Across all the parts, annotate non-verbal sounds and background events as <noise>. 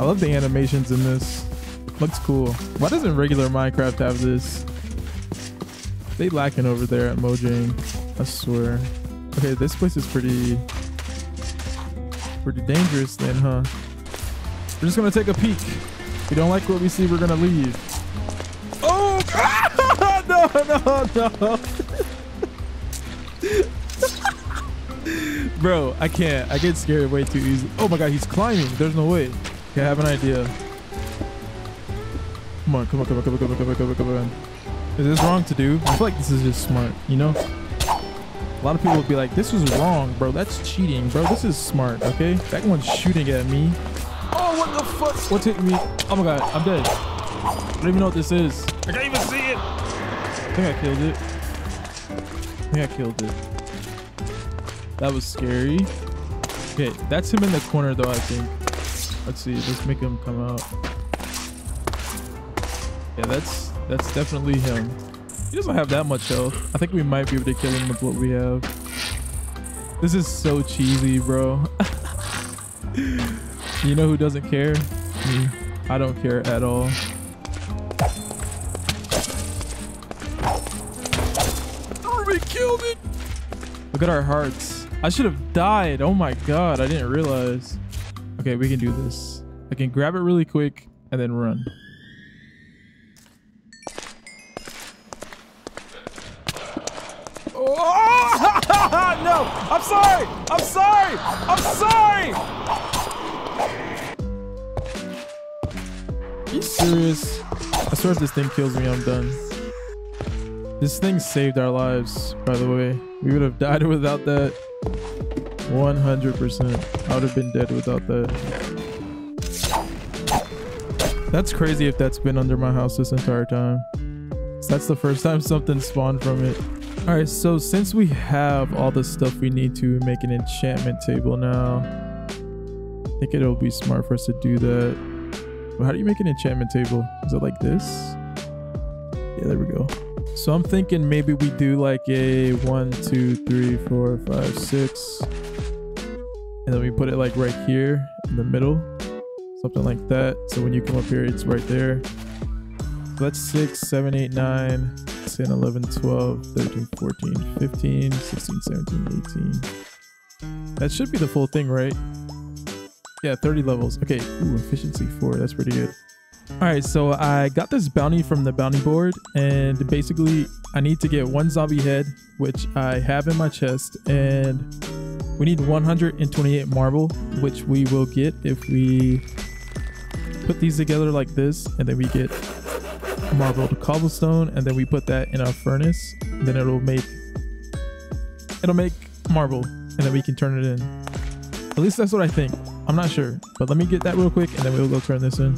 I love the animations in this. Looks cool. Why doesn't regular Minecraft have this? They lacking over there at Mojang. I swear. Okay, this place is pretty pretty dangerous then, huh? We're just gonna take a peek. If we don't like what we see, we're gonna leave. Oh <laughs> no no no <laughs> Bro, I can't. I get scared way too easily. Oh my god, he's climbing. There's no way. Okay, I have an idea. Come on, come on, come on, come on, come on, come on, come on, come on. Is this wrong to do? I feel like this is just smart, you know? A lot of people would be like, this was wrong, bro. That's cheating, bro. This is smart, okay? That one's shooting at me. Oh, what the fuck? What's hitting me? Oh my god, I'm dead. I don't even know what this is. I can't even see it. I think I killed it. I think I killed it. That was scary. Okay, that's him in the corner though, I think. Let's see, let's make him come out. Yeah, that's that's definitely him. He doesn't have that much health. I think we might be able to kill him with what we have. This is so cheesy, bro. <laughs> you know who doesn't care? Me. I don't care at all. we killed it! Look at our hearts. I should have died. Oh my god, I didn't realize. Okay, we can do this. I can grab it really quick and then run. Oh, <laughs> no! I'm sorry! I'm sorry! I'm sorry! Are you serious? I swear if this thing kills me, I'm done. This thing saved our lives, by the way. We would have died <laughs> without that. 100%. I would have been dead without that. That's crazy if that's been under my house this entire time. That's the first time something spawned from it. All right, so since we have all the stuff we need to make an enchantment table now, I think it'll be smart for us to do that. But how do you make an enchantment table? Is it like this? Yeah, there we go. So I'm thinking maybe we do like a one, two, three, four, five, six. And then we put it like right here in the middle. Something like that. So when you come up here, it's right there. So that's six, seven, eight, nine, 10, 11, 12, 13, 14, 15, 16, 17, 18. That should be the full thing, right? Yeah, 30 levels. Okay, Ooh, efficiency 4. That's pretty good. All right, so I got this bounty from the bounty board, and basically I need to get one zombie head, which I have in my chest, and we need 128 marble, which we will get if we put these together like this, and then we get marbled cobblestone and then we put that in our furnace. Then it'll make it'll make marble and then we can turn it in. At least that's what i think. I'm not sure but let me get that real quick and then we'll go turn this in.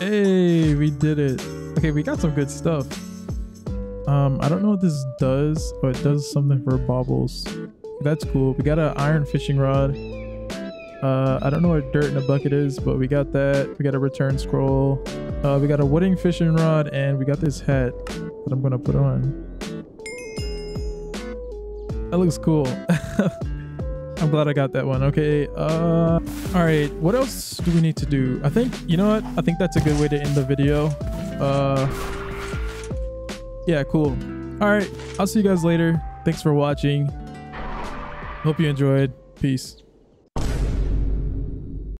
Hey we did it. Okay we got some good stuff um i don't know what this does but it does something for baubles that's cool we got an iron fishing rod uh, I don't know what dirt in a bucket is, but we got that. We got a return scroll. Uh, we got a wooden fishing rod, and we got this hat that I'm gonna put on. That looks cool. <laughs> I'm glad I got that one. Okay. Uh, all right. What else do we need to do? I think you know what? I think that's a good way to end the video. Uh, yeah. Cool. All right. I'll see you guys later. Thanks for watching. Hope you enjoyed. Peace.